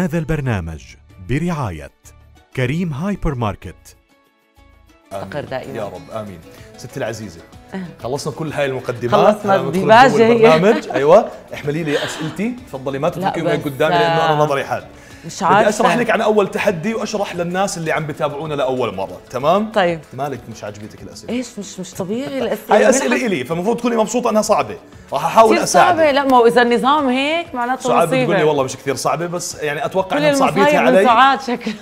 هذا البرنامج برعاية كريم هايبر ماركت فقر دائما. يا رب. آمين. ستي العزيزة خلصنا كل هاي المقدمات. خلصنا جوا هي. البرنامج. أيوه. احملي لي أسئلتي. تفضلي ما تتركيهم هيك قدامي لأنه أنا آه، نظري حاد. مش بدي عارفة. أشرح لك عن أول تحدي وأشرح للناس اللي عم بتابعونا لأول مرة. تمام؟ طيب. مالك مش عاجبتك الأسئلة؟ إيش مش مش طبيعي الأسئلة. هاي أسئلة إلي فالمفروض تكوني مبسوطة إنها صعبة. راح احاول كثير صعبة. اساعدك لا ما هو إذا النظام هيك معناته سعاد بتقول لي والله مش كثير صعبة بس يعني أتوقع انها صعبيتها علي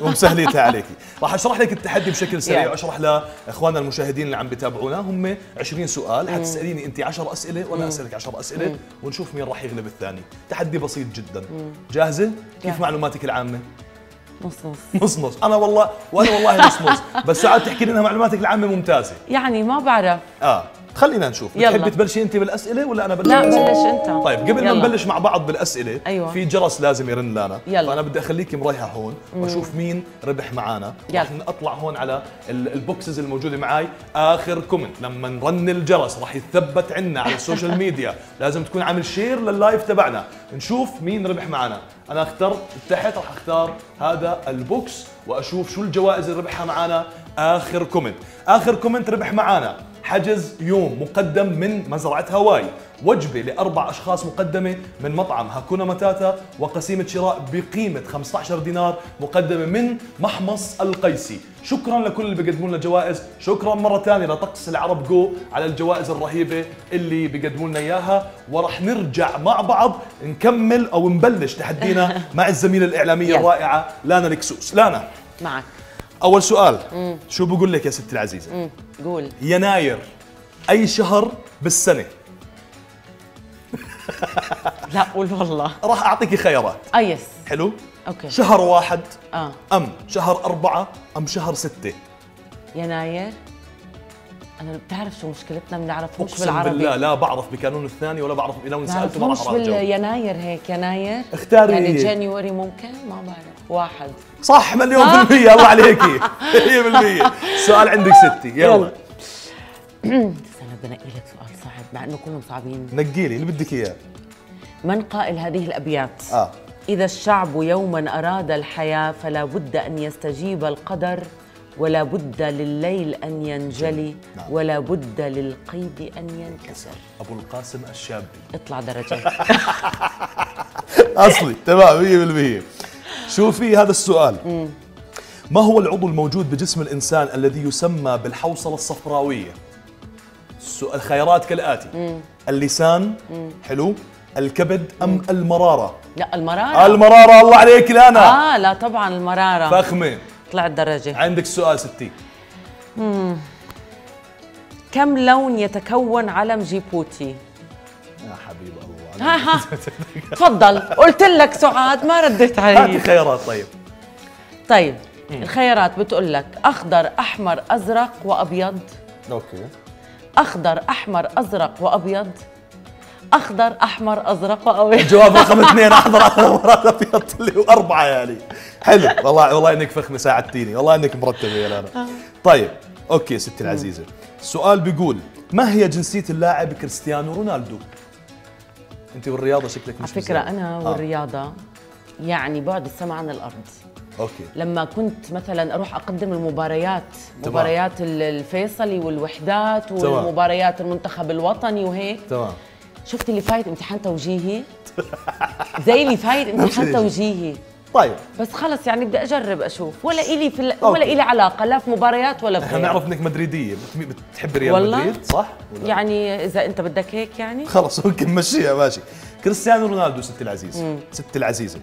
ومسهليتها عليكي. راح أشرح لك التحدي بشكل سريع يلا. وأشرح لإخواننا المشاهدين اللي عم بتابعونا هم 20 سؤال. حتساليني أنت 10 أسئلة وأنا أسألك 10 أسئلة ونشوف مين راح يغلب الثاني. تحدي بسيط جدا. جاهزة؟ كيف جاهزة. معلوماتك العامة؟ نص نص. نص نص. أنا والله وأنا والله نص نص. بس ساعات تحكي لي انها معلوماتك العامة ممتازة. يعني ما بعرف. آه. خلينا نشوف. يلا. بتحبي تبلشي أنت بالأسئلة ولا أنا بلش لا؟ بلش؟ أنت. طيب قبل ما. نبلش مع بعض بالأسئلة أيوة. في جرس لازم يرن لنا. يلا. فأنا بدي أخليكي مريحة هون وأشوف مين ربح معانا. رح اطلع هون على ال- ال boxes الموجودة معي آخر comment. لما نرن الجرس راح يتثبت عنا على ال social media. لازم تكون عامل share لل live تبعنا. نشوف مين ربح معنا أنا اخترت تحت راح أختار هذا ال box وأشوف شو الجوائز اللي ربحها معنا آخر comment. آخر comment ربح معنا حجز يوم مقدم من مزرعة هواي وجبة لأربع أشخاص مقدمة من مطعم هاكونا ماتاتا وقسيمة شراء بقيمة 15 دينار مقدمة من محمص القيسي. شكرا لكل اللي بيقدموا لنا جوائز. شكرا مرة ثانية لطقس العرب جو على الجوائز الرهيبة اللي بيقدموا لنا إياها. ورح نرجع مع بعض نكمل أو نبلش تحدينا مع الزميلة الإعلامية. الرائعة لانا قسوس لانا. معك. أول سؤال شو بقول لك يا ستي العزيزة؟ مم. قول. يناير أي شهر بالسنة؟ لا قول والله. راح أعطيكي خيارات. آه yes حلو؟ okay. شهر واحد آه. أم شهر أربعة أم شهر ستة؟ يناير. أنا بتعرف شو مشكلتنا؟ بنعرفهمش أقسم بالعربي. بالله لا بعرف بكانون الثاني ولا بعرف لو سالته ما اجاوب باليناير هيك يناير. اختاري. يعني January ممكن؟ ما بعرف. واحد. صح مليون في المية. الله عليكي. 100% السؤال عندك ستي. يلا. يلا. استنى بدي انقي لك سؤال صعب مع إنه كلهم صعبين. نقيلي اللي بدك إياه. من قائل هذه الأبيات؟ آه. إذا الشعب يوما أراد الحياة فلا بد أن يستجيب القدر ولا بد لليل أن ينجلي نعم. ولا بد للقيد أن ينكسر. أبو القاسم الشابي اطلع درجة. أصلي. تمام 100% شوفي هذا السؤال. ما هو العضو الموجود بجسم الإنسان الذي يسمى بالحوصلة الصفراوية؟ السؤال الخيارات كالآتي. اللسان. حلو. الكبد أم المرارة؟ لا المرارة. المرارة الله عليك لانا آه لا طبعا المرارة. فخمة. طلعت درجة عندك السؤال ستي. كم لون يتكون علم جيبوتي يا حبيب الله. ها ها. تفضل. قلت لك سعاد ما رديت هاتي علي خيارات طيب. طيب الخيارات بتقول لك أخضر أحمر أزرق وأبيض. أوكي. أخضر أحمر أزرق وأبيض. أخضر أحمر أزرق وابيض جواب رقم اثنين احضر على أبيض لي واربعه يعني حلو. والله والله إنك فخمه ساعدتيني والله إنك مرتبه يا لانا طيب. أوكي ستي العزيزة. السؤال بيقول ما هي جنسية اللاعب كريستيانو رونالدو؟ أنت والرياضة شكلك على مش فكرة مزاج. أنا آه. والرياضة يعني بعد السما عن الأرض. okay. لما كنت مثلا أروح أقدم المباريات تمام. مباريات ال- الفيصلي والوحدات تمام. والمباريات المنتخب الوطني وهيك تمام. شفت اللي فايت امتحان توجيهي؟ زي اللي فايت امتحان. توجيهي. طيب. بس خلص يعني بدي أجرب أشوف. ولا إلي في ال-. ولا إلي علاقة لا في مباريات ولا إحنا بغير نعرف إنك مدريدية. بت- بتحب ريال والله؟ مدريد صح؟ ولا؟ يعني إذا أنت بدك هيك يعني. خلص ممكن نمشيها ماشي. كريستيانو رونالدو ستي العزيز. ستي العزيزه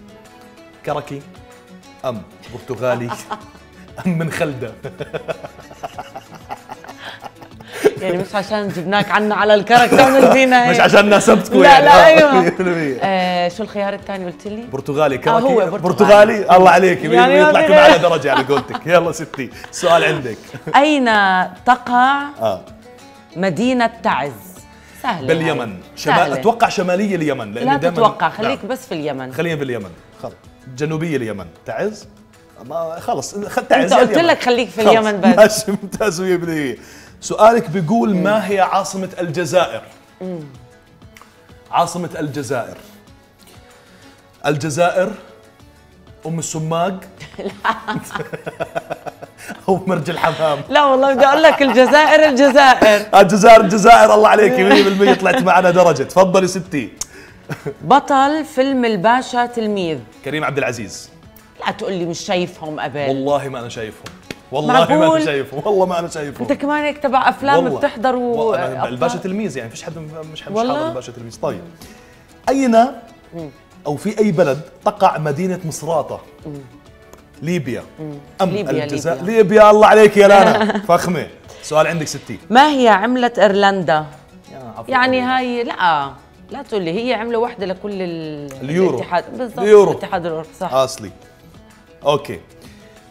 كركي أم برتغالي أم من خلدة. يعني مش عشان جبناك عنا على الكرك تعمل فينا مش. عشان ناسبتكم لا، يعني لا، آه،. 100%. آه شو الخيار الثاني قلت لي؟ برتغالي كركي آه، هو برتغالي. برتغالي الله عليك يعني يعني طلعت ما- على درجة على قولتك يلا ستي سؤال عندك أين تقع آه مدينة تعز؟ سهلة باليمن. شمال سهلة. أتوقع شمالية اليمن لا دايماً- تتوقع خليك نعم. بس في اليمن خلينا باليمن خلص جنوبية اليمن تعز ما خلص تعز أنت قلت اليمن. لك خليك في. اليمن بس. ماشي ممتاز 100% سؤالك بيقول ما هي عاصمة الجزائر؟ عاصمة الجزائر. الجزائر أم السماق. أو مرج الحمام. لا والله بدي أقول لك الجزائر الجزائر. الجزائر الجزائر. الله عليك 100% طلعت معنا درجة. تفضلي ستي. بطل فيلم الباشا تلميذ. كريم عبد العزيز. لا تقول لي مش شايفهم قبل والله ما أنا شايفهم. والله ما؟ أنا شايفهم والله ما أنا شايفهم أنت كمان هيك تبع أفلام والله. بتحضر و والله؟ الباشا تلميذ يعني فيش حد مش حد مش؟ حاضر الباشا تلميذ طيب أين أو في أي بلد تقع مدينة مصراته ليبيا أم ليبيا، الجزائر ليبيا. ليبيا الله عليك يا لانا فخمة سؤال عندك ستي ما هي عملة إيرلندا؟ يعني هاي لا لا تقول لي هي عملة واحدة لكل ال... اليورو. الاتحاد بالضبط اليورو. الاتحاد الأوروبي صح أصلي okay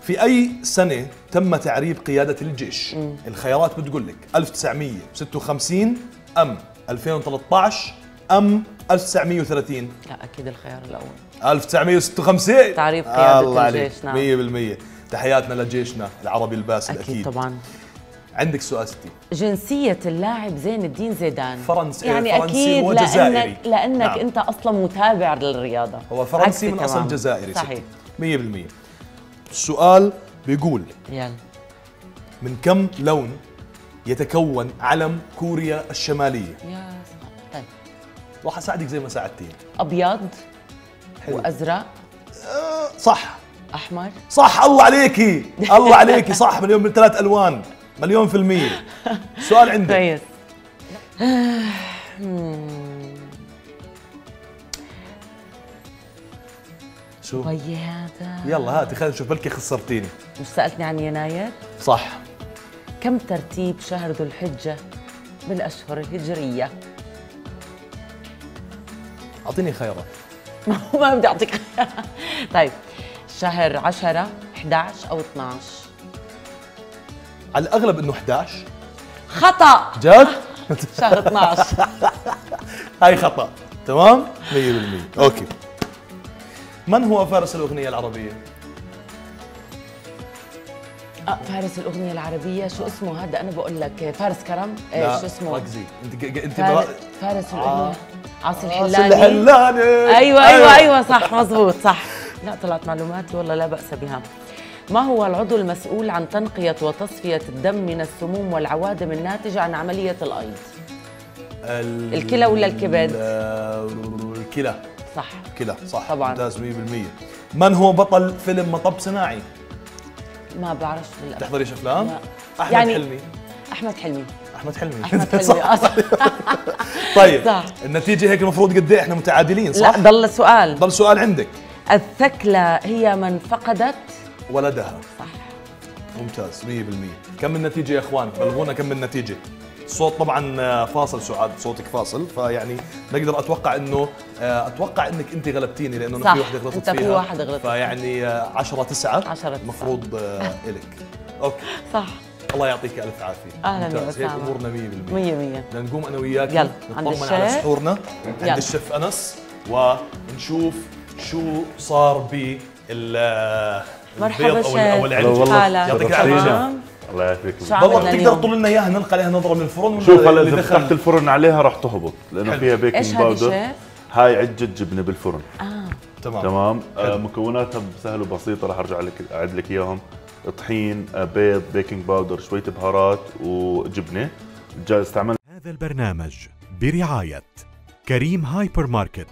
في أي سنة تم تعريب قيادة الجيش؟ الخيارات بتقول لك 1956 أم 2013 أم 1930 لا أكيد الخيار الأول. 1956 تعريب قيادة الله الجيش، عليك. 100% تحياتنا لجيشنا العربي الباسل أكيد, أكيد, طبعا. عندك سؤال ستي. جنسية اللاعب زين الدين زيدان. فرنسي- يعني فرنسي أكيد وجزائري. لانك لأنك نعم. أنت أصلا متابع للرياضة. هو فرنسي من أصل تماماً. جزائري صحيح. ستي 100% السؤال بيقول يلا. من كم لون يتكون علم كوريا الشمالية؟ يا سلام. طيب. راح أساعدك زي ما ساعدتيني. أبيض حلو. وأزرق. صح. أحمر. صح الله عليكي. الله عليكي. صح مليون من ثلاث ألوان. مليون في المية. سؤال عندك. كويس. شو؟ بيي هذا يلا هاتي خلينا نشوف بلكي خسرتيني. مش سألتني عن يناير؟ صح. كم ترتيب شهر ذو الحجة بالأشهر الهجرية؟ أعطيني خيارات ما بدي أعطيك. طيب شهر 10 11 أو 12 على الأغلب إنه 11 خطأ! جد؟ شهر 12 هاي خطأ. تمام؟ 100% أوكي. من هو فارس الأغنية العربية؟ آه فارس الأغنية العربية شو اسمه؟ هذا أنا بقول لك فارس كرم؟ لا، إيه شو اسمه؟ ركزي أنت أنت فارس, فارس الأغنية. آه. عاصي عاصي الحلاني. الحلاني أيوه أيوه. أيوه صح مزبوط صح. لا طلعت معلوماتي والله لا بأس بها. ما هو العضو المسؤول عن تنقية وتصفية الدم من السموم والعوادم الناتجة عن عملية الأيض؟ ال- الكلى ولا الكبد؟ ال- الكلى. صح. كلى صح طبعاً. ممتاز 100% من هو بطل فيلم مطب صناعي؟ ما بعرفش للأسف. تحضريش أفلام؟ لا. أحمد يعني- حلمي. أحمد حلمي. أحمد حلمي. أحمد حلمي. صح. صح. طيب صح. النتيجة هيك المفروض قد إيه؟ إحنا متعادلين لا صح؟ ضل سؤال. ضل سؤال عندك. الثكلى هي من فقدت. ولدها. صح. ممتاز 100% كم النتيجة يا إخوان؟ بلغونا كم النتيجة. الصوت طبعا آه، فاصل سعاد صوتك فاصل فيعني بقدر أتوقع إنه آه، أتوقع إنك أنت غلبتيني لأنه صح. في وحدة غلطت في فيها واحد غلطت. فيعني 10 9 10 9. المفروض آه، إلك أوكي صح الله يعطيك ألف عافية أهلاً ممتاز هيك وسهلاً. امورنا 100% مية مية بدنا نقوم أنا وياك يلا، نطمن على. سحورنا. عند الشيف أنس ونشوف شو صار ب ال- مرحبا البيض أو العلج يعطيك العافية. الله يعافيك. شو والله بتقدر؟ تطول لنا إياها؟ نلقى عليها نظرة من الفرن ولا شوف هلا اذا فتحت الفرن عليها راح تهبط لأنه حلو. فيها baking powder؟ هاي عجة جبنة بالفرن. تمام. تمام. آه مكوناتها سهله وبسيطة راح أرجع لك أعد لك إياهم. طحين آه بيض baking powder شوية بهارات وجبنة. جا- استعملنا هذا البرنامج برعاية كريم هايبر ماركت.